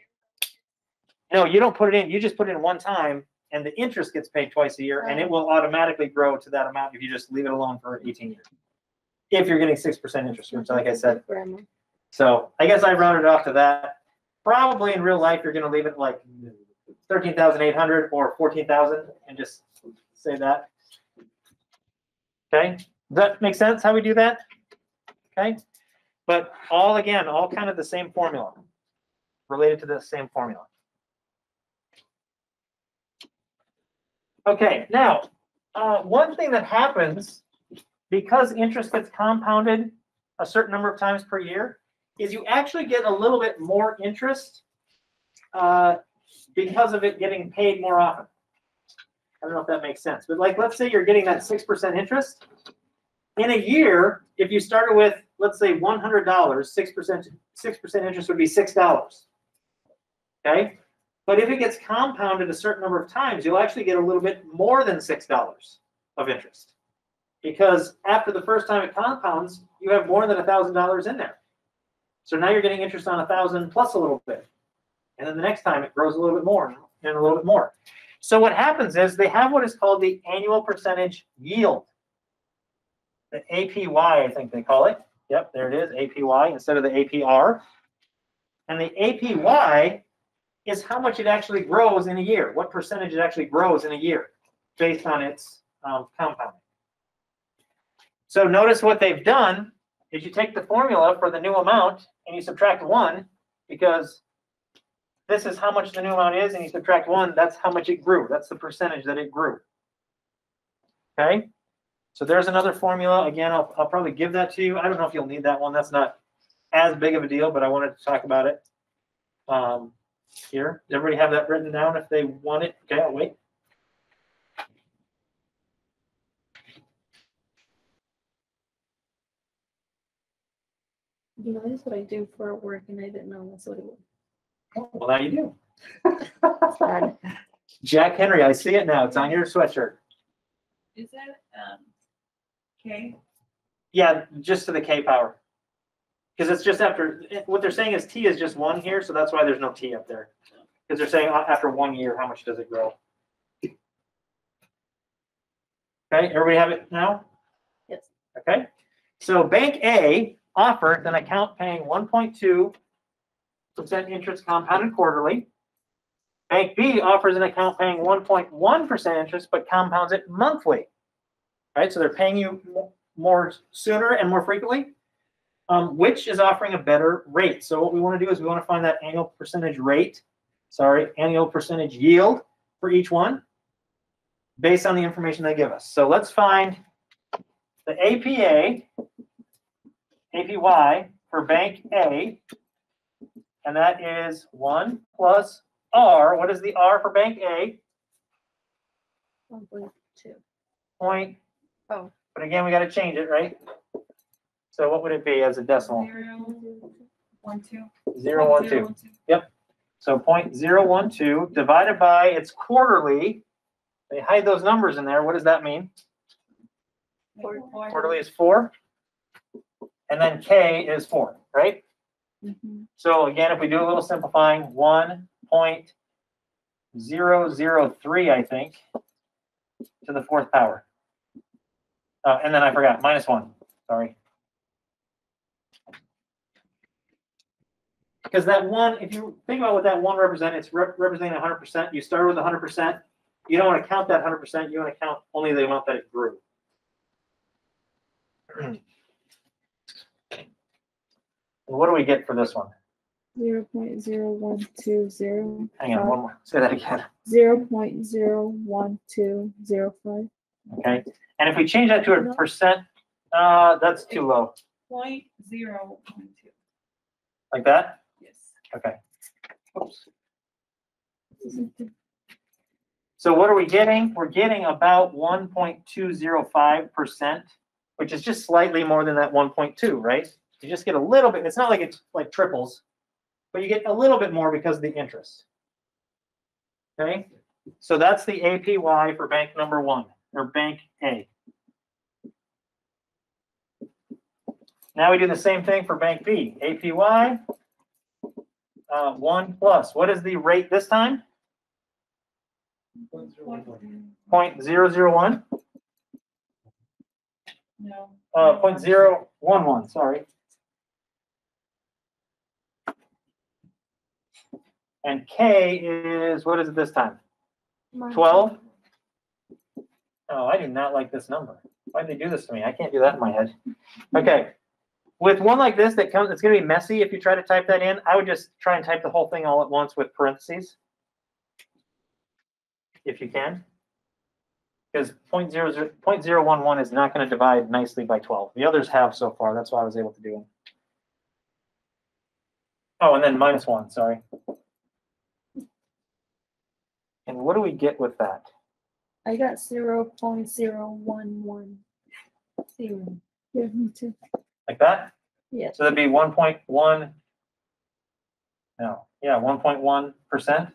No, you don't put it in, you just put it in one time, and the interest gets paid twice a year, and it will automatically grow to that amount if you just leave it alone for eighteen years. If you're getting six percent interest, which like I said, so I guess I rounded off to that. Probably in real life, you're gonna leave it like thirteen thousand eight hundred or fourteen thousand and just say that. Okay, does that make sense how we do that? Okay, but all again, all kind of the same formula. Related to the same formula. Okay, now, uh, one thing that happens because interest gets compounded a certain number of times per year, is you actually get a little bit more interest uh, because of it getting paid more often. I don't know if that makes sense, but like, let's say you're getting that six percent interest. In a year, if you started with, let's say, one hundred dollars, six percent, six percent interest would be six dollars. Okay, but if it gets compounded a certain number of times, you'll actually get a little bit more than six dollars of interest. Because after the first time it compounds, you have more than a thousand dollars in there. So now you're getting interest on a thousand plus a little bit. And then the next time it grows a little bit more and a little bit more. So what happens is they have what is called the annual percentage yield. The APY, I think they call it. Yep, there it is, APY instead of the APR. And the APY is how much it actually grows in a year, what percentage it actually grows in a year based on its um, compounding. So notice what they've done is you take the formula for the new amount and you subtract one because this is how much the new amount is and you subtract one, that's how much it grew. That's the percentage that it grew. Okay? So there's another formula. Again, I'll, I'll probably give that to you. I don't know if you'll need that one. That's not as big of a deal, but I wanted to talk about it. Um, here, Does everybody have that written down if they want it? Okay, I'll wait. You know, this is what I do for work and I didn't know that's what it was. Well, now you do. Jack Henry, I see it now. It's on your sweatshirt. Is that, um, okay, Yeah, just to the K power. Because it's just after, what they're saying is T is just one here, so that's why there's no T up there. Because they're saying uh, after one year, how much does it grow? Okay, everybody have it now? Yes. Okay, so Bank A offers an account paying one point two percent interest compounded quarterly. Bank B offers an account paying one point one percent interest, but compounds it monthly. Right, so they're paying you more sooner and more frequently. Um, which is offering a better rate. So what we want to do is we want to find that annual percentage rate, sorry, annual percentage yield for each one based on the information they give us. So let's find the APA, APY for bank A, and that is one plus R. What is the R for bank A? One point two. Point. Oh. But again, we got to change it, right? So what would it be as a decimal? zero, one, two. Zero, one, two. So point zero one two divided by its quarterly. They hide those numbers in there. What does that mean? Quarterly is four. And then K is four, right? Mhm. So again, if we do a little simplifying, one point zero zero three, I think, to the fourth power. Uh, and then I forgot, minus one, sorry. Because that one, if you think about what that one represents, it's rep- representing hundred percent. You start with hundred percent. You don't want to count that hundred percent. You want to count only the amount that it grew. What do we get for this one? Zero point zero one two zero. Hang on, one more. Say that again. Zero point zero one two zero five. Okay, and if we change that to a percent, uh, that's too low, Point zero one two, like that? yes. Okay. Oops. So what are we getting? We're getting about one point two zero five percent, which is just slightly more than that one point two, right? You just get a little bit, it's not like it's like triples, but you get a little bit more because of the interest. Okay, so that's the APY for bank number one, or bank A. Now we do the same thing for bank B, APY. Uh, one plus, what is the rate this time? Point zero zero one? No. Uh, point zero one one, sorry. And K is, what is it this time? Twelve? Oh, I do not like this number. Why'd they do this to me? I can't do that in my head. Okay. With one like this that comes, it's gonna be messy if you try to type that in. I would just try and type the whole thing all at once with parentheses. If you can. Because point zero zero, point zero one one is not gonna divide nicely by twelve. The others have so far. That's why I was able to do them. Oh, and then minus one, sorry. And what do we get with that? I got zero point zero one one zero. Yeah, me too. Like that? Yeah. So that'd be one point one. No, yeah, one point one percent.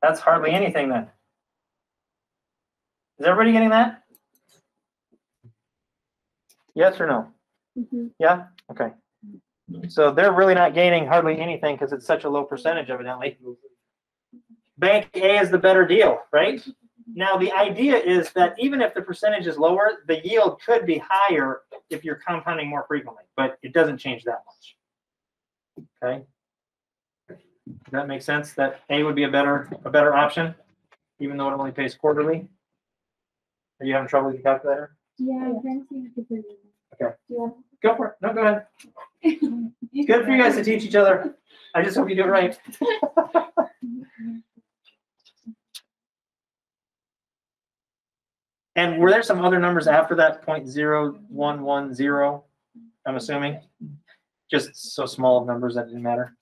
That's hardly anything then. Is everybody getting that? Yes or no? Mhm. Yeah, okay. So they're really not gaining hardly anything because it's such a low percentage evidently. Bank A is the better deal, right? Now, the idea is that even if the percentage is lower, the yield could be higher if you're compounding more frequently, but it doesn't change that much. Okay? Does that make sense? That A would be a better, a better option, even though it only pays quarterly? Are you having trouble with your calculator? Yeah, trying to see Okay. Yeah. Go for it. No, go ahead. Good for you guys to teach each other. I just hope you do it right. And were there some other numbers after that point zero one one zero? I'm assuming? Just so small of numbers that didn't matter?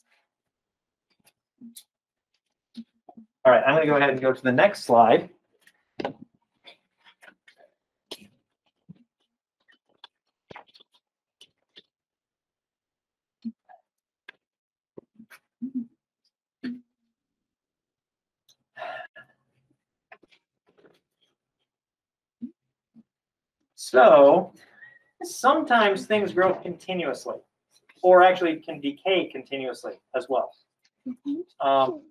All right, I'm gonna go ahead and go to the next slide. So sometimes things grow continuously, or actually can decay continuously as well. Um,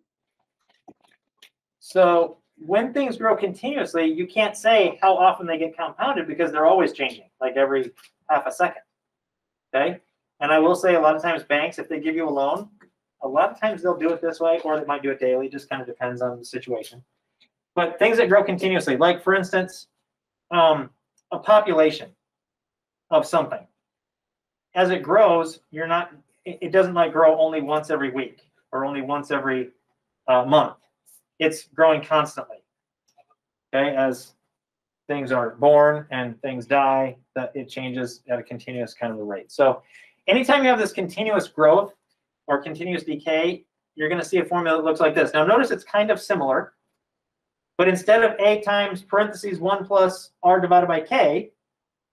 so when things grow continuously, you can't say how often they get compounded because they're always changing, like every half a second. Okay? And I will say a lot of times banks, if they give you a loan, a lot of times they'll do it this way, or they might do it daily, just kind of depends on the situation. But things that grow continuously, like for instance, um, a population of something. As it grows, you're not, it, doesn't like grow only once every week or only once every uh, month. It's growing constantly. Okay, as things are born and things die, that it changes at a continuous kind of rate. So anytime you have this continuous growth or continuous decay, you're going to see a formula that looks like this. Now notice it's kind of similar, but instead of a times parentheses 1 plus r divided by k,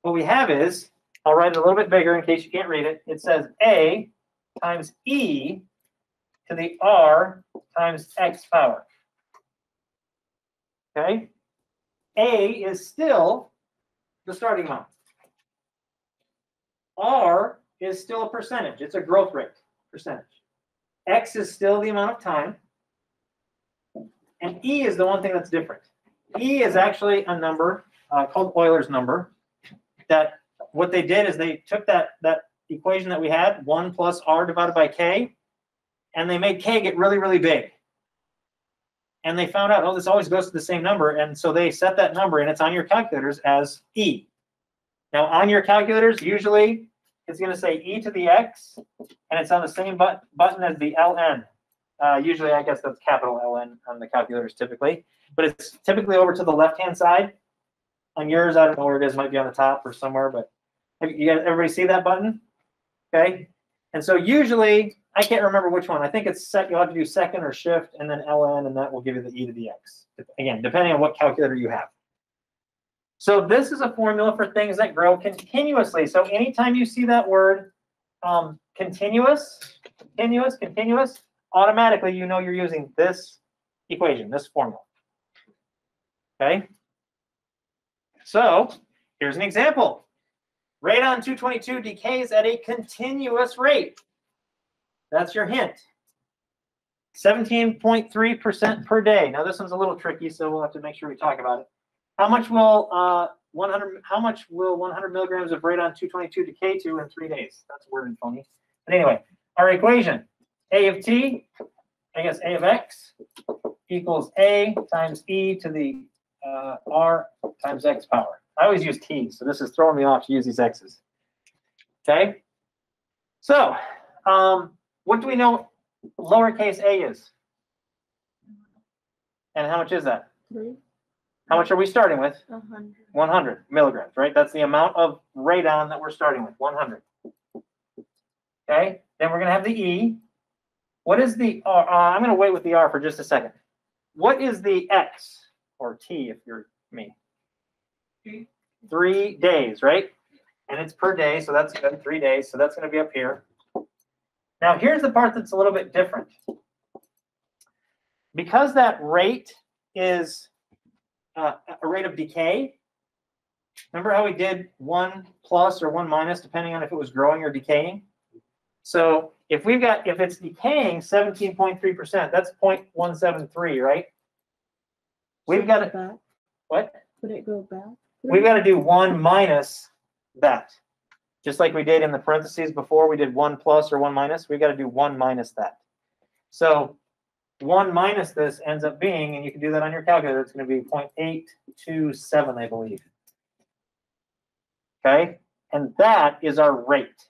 what we have is, I'll write it a little bit bigger in case you can't read it. It says a times e to the r times x power. Okay? A is still the starting amount. R is still a percentage. It's a growth rate percentage. X is still the amount of time. And E is the one thing that's different. E is actually a number uh, called Euler's number. That what they did is they took that that equation that we had, one plus r divided by k, and they made k get really really big. And they found out, oh, this always goes to the same number, and so they set that number, and it's on your calculators as e. Now on your calculators, usually it's going to say e to the x, and it's on the same but- button as the ln. Uh, usually, I guess that's capital LN on the calculators typically, but it's typically over to the left-hand side. On yours, I don't know where it is, might be on the top or somewhere, but you guys, everybody see that button? Okay, and so usually I can't remember which one. I think it's sec, you'll have to do second or shift and then ln, and that will give you the e to the x. Again, depending on what calculator you have. So this is a formula for things that grow continuously. So anytime you see that word, um, continuous, continuous, continuous, automatically you know you're using this equation, this formula. Okay? So here's an example. Radon 222 decays at a continuous rate. That's your hint. 17.3% per day. Now this one's a little tricky, so we'll have to make sure we talk about it. How much will uh, 100? How much will 100 milligrams of radon 222 decay to in three days? That's worded funny. But anyway, our equation: A of t, I guess A of x equals A times e to the uh, r times x power. I always use t, so this is throwing me off to use these x's. Okay. So, um, what do we know lowercase a is? And how much is that? Three, How much are we starting with? hundred. 100 milligrams, right? That's the amount of radon that we're starting with, 100. Okay, then we're going to have the E. What is the R? Uh, I'm going to wait with the R for just a second. What is the X or T if you're me? Three days, right? And it's per day, so that's good, three days, so that's going to be up here. Now, here's the part that's a little bit different. Because that rate is uh, a rate of decay, Remember how we did one plus or one minus, depending on if it was growing or decaying? So if we've got, if it's decaying seventeen point three percent, that's 0.173, right? We've got it to, back? what? Would it go back? We've got to do one minus that. Just like we did in the parentheses before, we did one plus or one minus, we've got to do one minus that. So one minus this ends up being, and you can do that on your calculator, it's going to be 0.827, I believe. Okay, and that is our rate.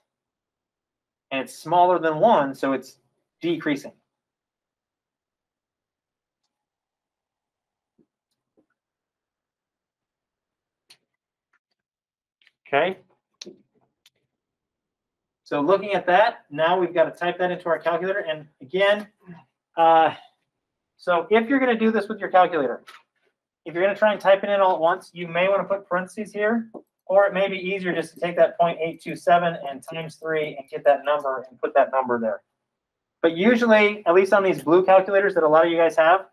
And it's smaller than one, so it's decreasing. Okay. So looking at that, now we've got to type that into our calculator. And again, uh, so if you're going to do this with your calculator, if you're going to try and type it in all at once, you may want to put parentheses here, or it may be easier just to take that 0.827 and times three and get that number and put that number there. But usually, at least on these blue calculators that a lot of you guys have,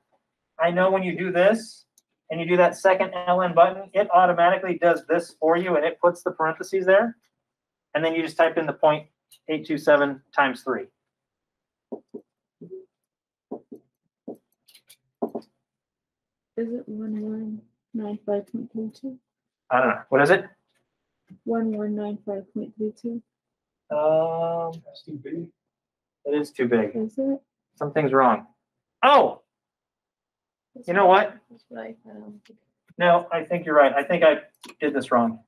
I know when you do this and you do that second ln button, it automatically does this for you and it puts the parentheses there. And then you just type in the 0.827 times three. Is it one one nine five point three two? I don't know. What is it? One one nine five point three two, Um, That's too big. it is too big. is it? Something's wrong. Oh, You know what? That's what I found. no, I think you're right. I think I did this wrong.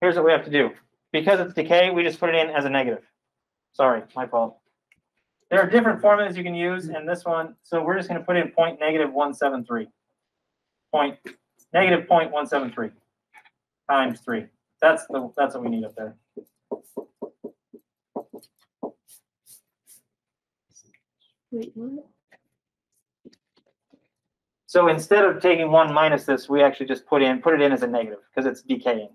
Here's what we have to do. Because it's decay, we just put it in as a negative. Sorry, my fault. There are different formulas you can use mm-hmm. and this one, so we're just gonna put in point negative one seven three. Point, negative point one seven three times three. That's the, that's what we need up there. Wait, what? So instead of taking one minus this, we actually just put in, put it in as a negative because it's decaying.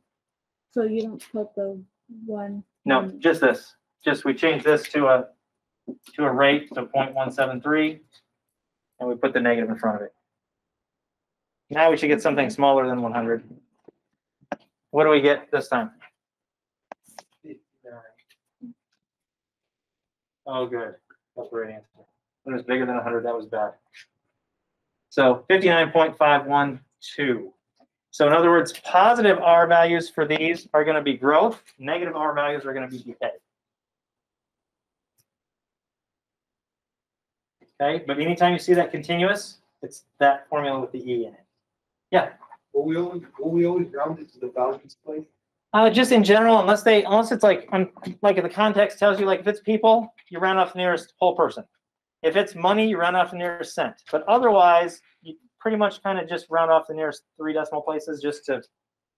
So you don't put the one? No, just this. Just we change this to a, to a rate to 0.173, and we put the negative in front of it. Now we should get something smaller than one hundred. What do we get this time? Oh, good. That's the right answer. It was bigger than hundred, that was bad. So fifty-nine point five one two. So in other words, positive R values for these are gonna be growth, negative R values are gonna be decay. Okay, but anytime you see that continuous, it's that formula with the E in it. Yeah, Will we always, will we always round it to the thousandth place? uh, just in general, unless they, unless it's like, um, like the context tells you, like if it's people, you round off the nearest whole person. If it's money, you round off the nearest cent. But otherwise, you pretty much kind of just round off the nearest three decimal places just to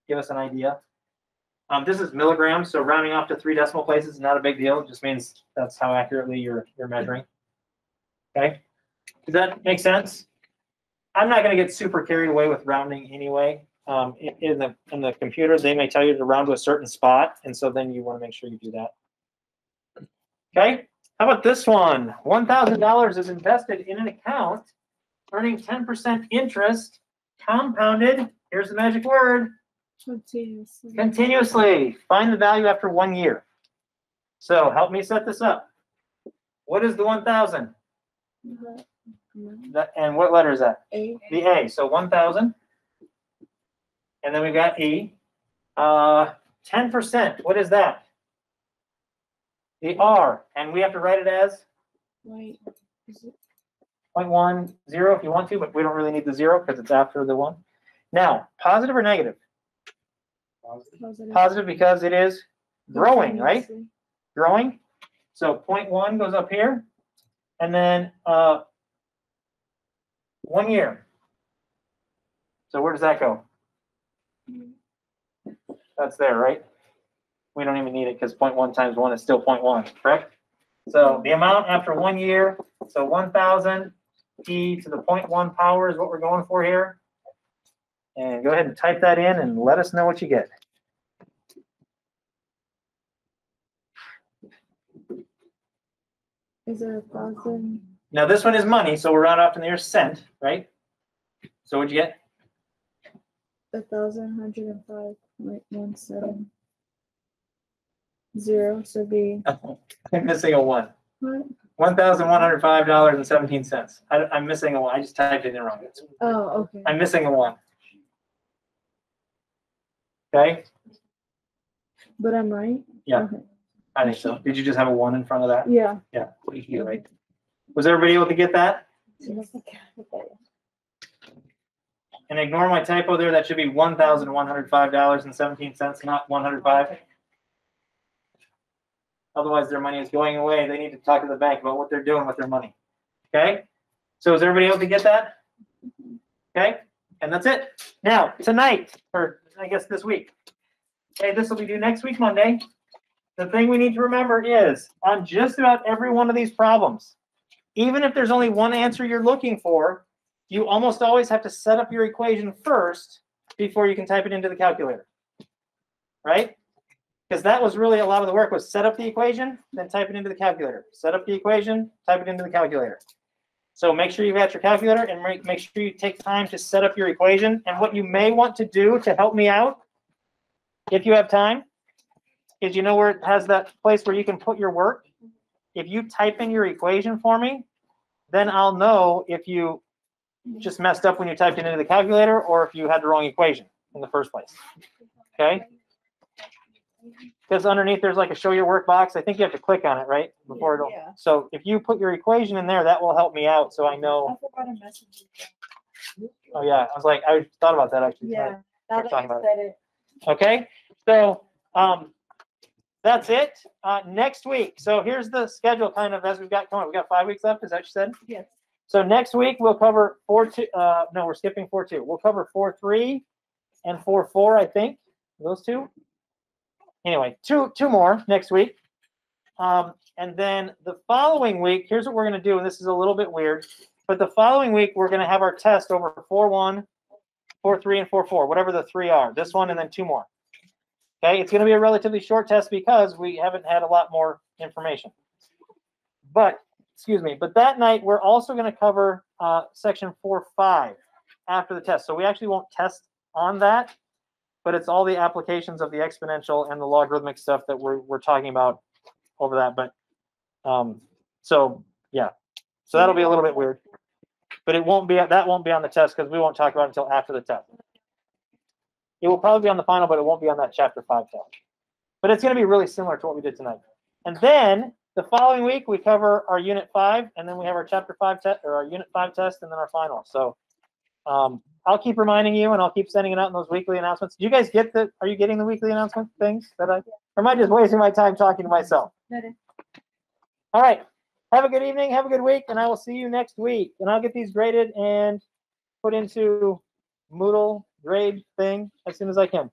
give us an idea. Um, this is milligrams, so rounding off to three decimal places is not a big deal. It just means that's how accurately you're, you're measuring. Okay? Does that make sense? I'm not going to get super carried away with rounding anyway. Um, in, in the in the computer, they may tell you to round to a certain spot, and so then you want to make sure you do that. Okay, how about this one? $1,000 is invested in an account, earning 10% interest, compounded, here's the magic word, continuously. continuously. Find the value after one year. So help me set this up. What is the 1,000? The, the, and what letter is that? A. The A. So 1,000. And then we've got E. Uh, 10%. What is that? The R. And we have to write it as? Wait, is it? if you want to, but we don't really need the zero because it's after the one. Now, positive or negative? Positive. Positive because it is growing, right? Growing. So 0.1 goes up here and then uh, one year. So where does that go? That's there, right? We don't even need it because point 0.1 times one is still point 0.1, correct? So the amount after one year, so one thousand e to the point 0.1 power is what we're going for here. And go ahead and type that in and let us know what you get. Is it a thousand? Now this one is money, so we're round off to the nearest cent, right? So what'd you get? A thousand hundred and five point one seven. Zero, so be, I'm missing a one. what? One thousand one hundred five dollars and seventeen cents. I, I'm missing a one. I just typed it in wrong. Oh, okay. I'm missing a one. Okay, But I'm right? Yeah. Okay. I think so. Did you just have a one in front of that? Yeah. Yeah. right. Was everybody able to get that? And ignore my typo there. That should be one thousand one hundred five dollars and seventeen cents, not one hundred five. Otherwise, their money is going away. They need to talk to the bank about what they're doing with their money. Okay? So is everybody able to get that? Okay? And that's it. Now, tonight, or I guess this week. Okay, this will be due next week, Monday. The thing we need to remember is on just about every one of these problems, even if there's only one answer you're looking for, you almost always have to set up your equation first before you can type it into the calculator. Right? Because that was really a lot of the work was set up the equation, then type it into the calculator. Set up the equation, type it into the calculator. So make sure you've got your calculator and make, make sure you take time to set up your equation. And what you may want to do to help me out, if you have time, is you know where it has that place where you can put your work? If you type in your equation for me, then I'll know if you just messed up when you typed it into the calculator or if you had the wrong equation in the first place. Okay? Because underneath there's like a show your work box. I think you have to click on it, right? Before it'll. Yeah. So if you put your equation in there, that will help me out so I know. I forgot a message. Oh yeah, I was like, I thought about that actually. Yeah, now that talking you about said it. Okay, so, um, that's it. Uh, next week, so here's the schedule kind of as we've got going. We've got five weeks left, is that what you said? Yes. So next week, we'll cover four two, uh, no, we're skipping four two. We'll cover four three and four four, I think, those two. Anyway, two, two more next week. Um, and then the following week, here's what we're gonna do, and this is a little bit weird, but the following week, we're gonna have our test over four one, four three, and four four, whatever the three are, this one and then two more. Okay, it's gonna be a relatively short test because we haven't had a lot more information. But, excuse me, but that night, we're also gonna cover, uh, section four five after the test. So we actually won't test on that, but it's all the applications of the exponential and the logarithmic stuff that we're, we're talking about over that, but, um, so, yeah. So that'll be a little bit weird. But it won't be, that won't be on the test because we won't talk about it until after the test. It will probably be on the final, but it won't be on that chapter five test. But it's gonna be really similar to what we did tonight. And then the following week, we cover our unit five, and then we have our chapter five test, or our unit five test, and then our final. So, um, I'll keep reminding you and I'll keep sending it out in those weekly announcements. Do you guys get the, are you getting the weekly announcement things that I, or am I just wasting my time talking to myself? All right. Have a good evening. Have a good week, and I will see you next week. And I'll get these graded and put into Moodle grade thing as soon as I can.